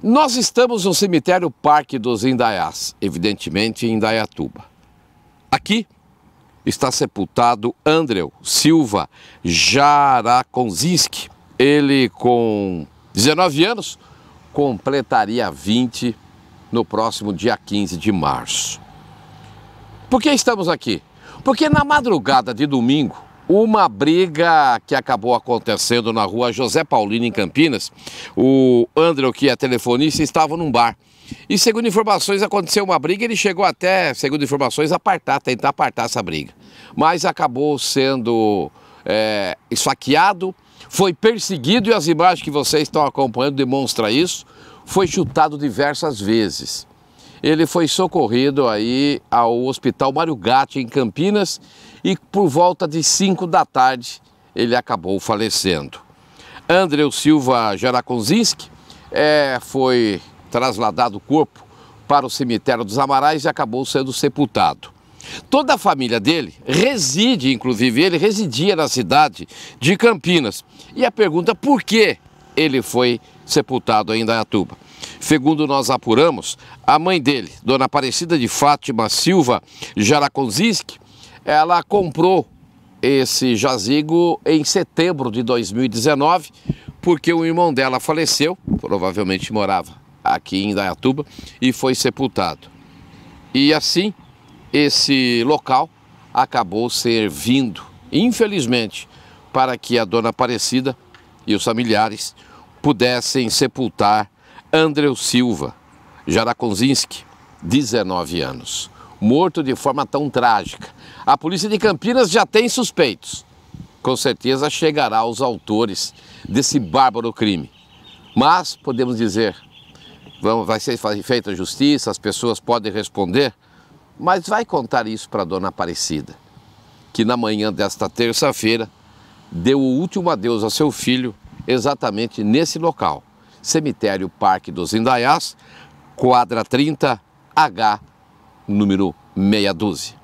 Nós estamos no cemitério Parque dos Indaiás, evidentemente em Indaiatuba. Aqui está sepultado Andreu Silva Jarakonzinski. Ele, com 19 anos, completaria 20 no próximo dia 15 de março. Por que estamos aqui? Porque na madrugada de domingo, uma briga que acabou acontecendo na rua José Paulino, em Campinas. O André, que é telefonista, estava num bar. E segundo informações, aconteceu uma briga, ele chegou até, segundo informações, apartar, tentar apartar essa briga. Mas acabou sendo é, esfaqueado, foi perseguido e as imagens que vocês estão acompanhando demonstram isso. Foi chutado diversas vezes. Ele foi socorrido aí ao Hospital Mário Gatti, em Campinas, e por volta de 5 da tarde ele acabou falecendo. Andreu Silva Jarakonzinski é, foi trasladado o corpo para o cemitério dos Amarais e acabou sendo sepultado. Toda a família dele reside, inclusive ele residia na cidade de Campinas. E a pergunta por que ele foi sepultado em Indaiatuba? Segundo nós apuramos, a mãe dele, Dona Aparecida de Fátima Silva Jarakonzinski, ela comprou esse jazigo em setembro de 2019, porque o irmão dela faleceu, provavelmente morava aqui em Indaiatuba, e foi sepultado. E assim, esse local acabou servindo, infelizmente, para que a dona Aparecida e os familiares pudessem sepultar Andreu Silva Jarakonzinski, 19 anos, morto de forma tão trágica. A polícia de Campinas já tem suspeitos. Com certeza chegará aos autores desse bárbaro crime. Mas podemos dizer, vai ser feita a justiça, as pessoas podem responder, mas vai contar isso para a dona Aparecida, que na manhã desta terça-feira deu o último adeus a seu filho exatamente nesse local, cemitério Parque dos Indaiás, quadra 30, H, número meia dúzia.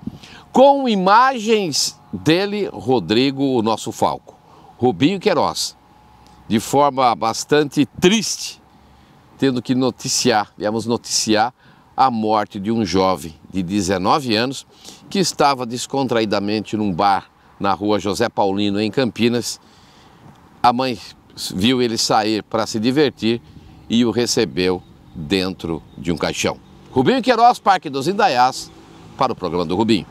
Com imagens dele, Rodrigo, o nosso Falco, Rubinho Queiroz, de forma bastante triste, tendo que noticiar, viemos noticiar a morte de um jovem de 19 anos que estava descontraidamente num bar na rua José Paulino, em Campinas. A mãe viu ele sair para se divertir e o recebeu dentro de um caixão. Rubinho Queiroz, Parque dos Indaiás, para o programa do Rubinho.